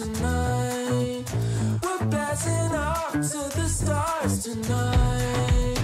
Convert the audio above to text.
tonight. We're blasting off to the stars tonight.